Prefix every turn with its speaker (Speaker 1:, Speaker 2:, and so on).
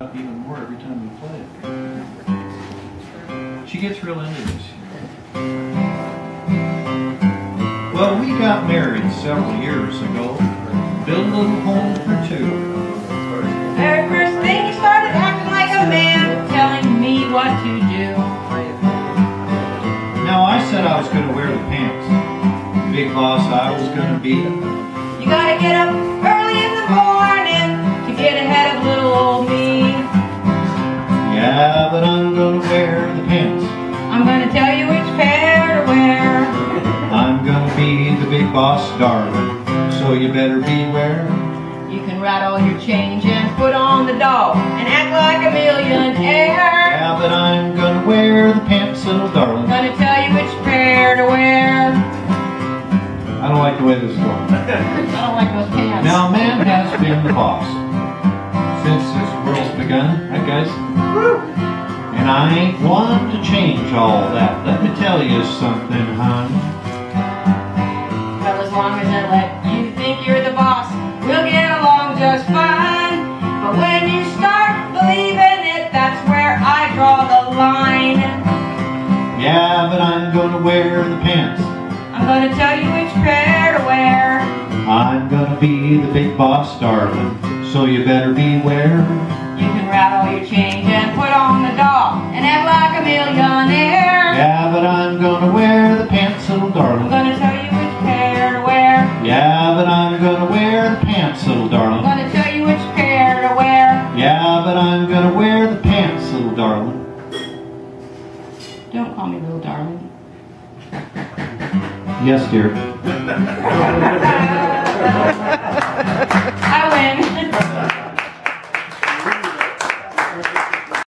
Speaker 1: up even more every time we play it. She gets real into this. Well, we got married several years ago. Built a little home for two.
Speaker 2: Very first thing he started acting like a man, telling me what to do.
Speaker 1: Now I said I was going to wear the pants. Big boss I was going to be.
Speaker 2: You gotta get up
Speaker 1: I'm
Speaker 2: gonna tell you which pair to wear.
Speaker 1: I'm to be the big boss, darling. So you better beware.
Speaker 2: You can write all your change and put on the doll and act like a millionaire.
Speaker 1: Yeah, but I'm to wear the pants, little darling.
Speaker 2: Gonna tell you which pair to wear.
Speaker 1: I don't like the way this is going.
Speaker 2: I don't like those pants.
Speaker 1: Now, man has been the boss since this world's begun, right, guys? And I ain't one to change all that. Let me tell you something, hon.
Speaker 2: Well, as long as I let you think you're the boss, we'll get along just fine. But when you start believing it, that's where I draw the line.
Speaker 1: Yeah, but I'm gonna wear the pants.
Speaker 2: I'm gonna tell you which pair to wear.
Speaker 1: I'm gonna be the big boss, darling. So you better beware.
Speaker 2: You can rattle your change
Speaker 1: Yeah, but I'm gonna wear the pants, little darling. I'm
Speaker 2: gonna tell you which pair to wear.
Speaker 1: Yeah, but I'm gonna wear the pants, little darling.
Speaker 2: Don't call me little darling.
Speaker 1: Yes, dear.